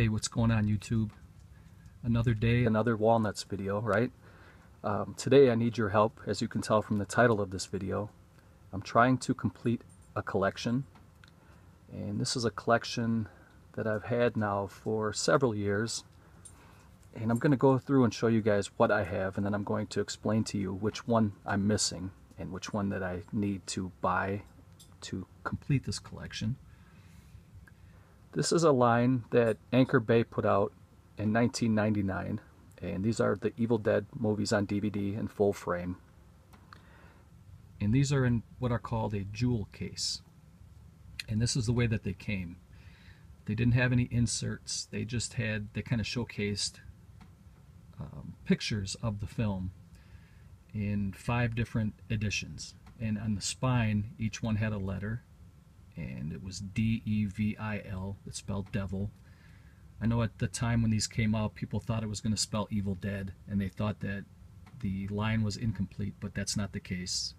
Hey, what's going on YouTube? Another day, another walnuts video, right? Um, today I need your help, as you can tell from the title of this video. I'm trying to complete a collection, and this is a collection that I've had now for several years. And I'm going to go through and show you guys what I have, and then I'm going to explain to you which one I'm missing and which one that I need to buy to complete this collection. This is a line that Anchor Bay put out in 1999, and these are the Evil Dead movies on DVD in full frame. And these are in what are called a jewel case. And this is the way that they came. They didn't have any inserts, they just had, they kind of showcased um, pictures of the film in five different editions. And on the spine, each one had a letter and it was D-E-V-I-L. It spelled devil. I know at the time when these came out, people thought it was going to spell Evil Dead, and they thought that the line was incomplete, but that's not the case.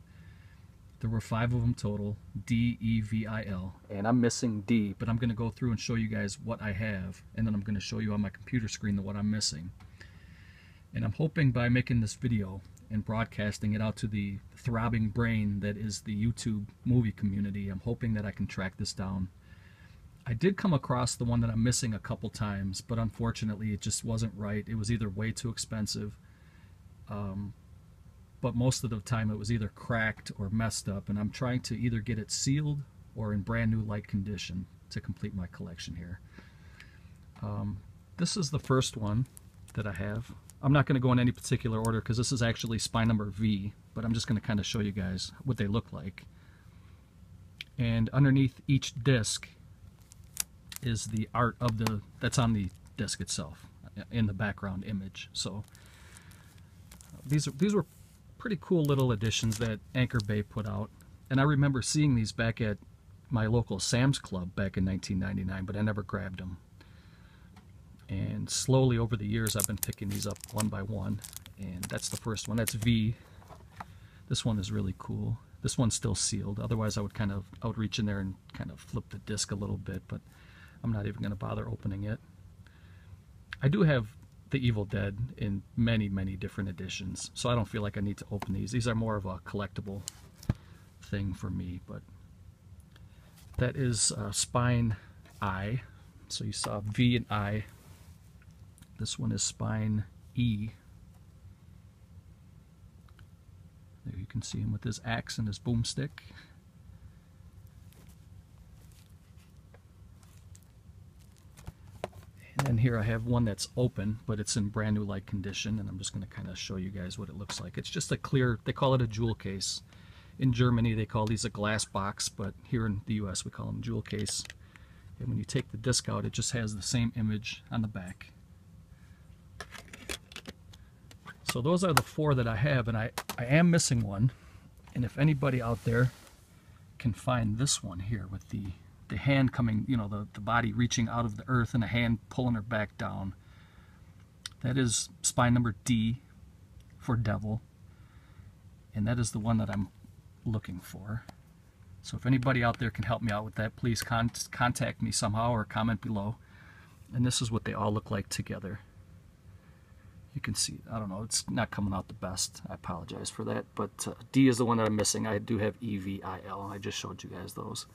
There were five of them total, D-E-V-I-L, and I'm missing D, but I'm going to go through and show you guys what I have, and then I'm going to show you on my computer screen what I'm missing. And I'm hoping by making this video and broadcasting it out to the throbbing brain that is the YouTube movie community. I'm hoping that I can track this down. I did come across the one that I'm missing a couple times, but unfortunately it just wasn't right. It was either way too expensive, um, but most of the time it was either cracked or messed up, and I'm trying to either get it sealed or in brand new light condition to complete my collection here. Um, this is the first one that I have. I'm not going to go in any particular order because this is actually spine number V, but I'm just going to kind of show you guys what they look like. And underneath each disc is the art of the, that's on the disc itself, in the background image. So these, are, these were pretty cool little additions that Anchor Bay put out. And I remember seeing these back at my local Sam's Club back in 1999, but I never grabbed them. And slowly over the years, I've been picking these up one by one. And that's the first one. That's V. This one is really cool. This one's still sealed. Otherwise, I would kind of I would reach in there and kind of flip the disc a little bit, but I'm not even going to bother opening it. I do have The Evil Dead in many, many different editions, so I don't feel like I need to open these. These are more of a collectible thing for me, but that is uh, Spine I. So you saw V and I this one is spine E. There you can see him with his axe and his boomstick. And then here I have one that's open, but it's in brand new light condition, and I'm just going to kind of show you guys what it looks like. It's just a clear, they call it a jewel case. In Germany they call these a glass box, but here in the US we call them jewel case. And when you take the disc out, it just has the same image on the back. So those are the four that I have, and I, I am missing one. And if anybody out there can find this one here with the, the hand coming, you know, the, the body reaching out of the earth and a hand pulling her back down, that is spine number D for devil. And that is the one that I'm looking for. So if anybody out there can help me out with that, please con contact me somehow or comment below. And this is what they all look like together you can see, I don't know, it's not coming out the best. I apologize for that. But uh, D is the one that I'm missing. I do have EVIL. I just showed you guys those.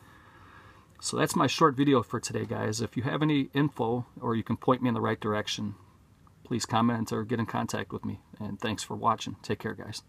So that's my short video for today, guys. If you have any info or you can point me in the right direction, please comment or get in contact with me. And thanks for watching. Take care, guys.